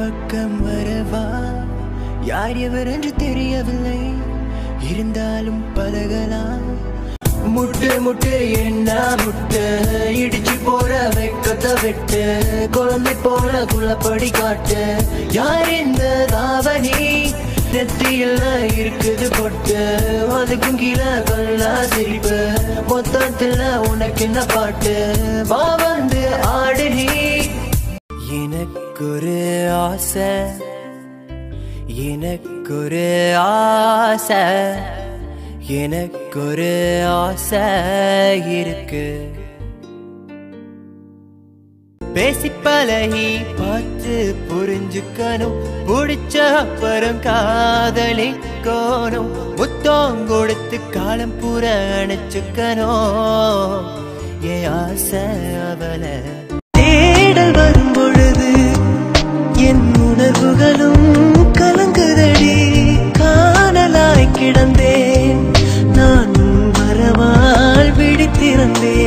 பக்கம் வரவா? யார் எவர் என்று தெரியவில்லை. இருந்தாலும் பழகலாம். முட்டு முட்டு என்ன முட்டு. இடிச்சு போற வெக்கத்தை விட்டு. குழந்தை போல குளப்படி காட்டு. யார் இந்த தாவணி? நெத்தியில் இருக்குது பொட்டு. அதுக்கும் கீழே கொல்லா சிரிப்பு. மொத்தத்துல உனக்கு என்ன பாட்டு? வா வந்து ஆ எனக்கொரு ஆசை எனக்கொரு ஆசை எனக்கொரு ஆசை இருக்கு. பேசி பழகி பார்த்து புரிஞ்சுக்கணும் பிடிச்ச அப்புறம் காதலிக்கணும் புத்தம் கொடுத்து காலம் பூர அணைச்சுக்கணும். என் ஆசை அவளை grande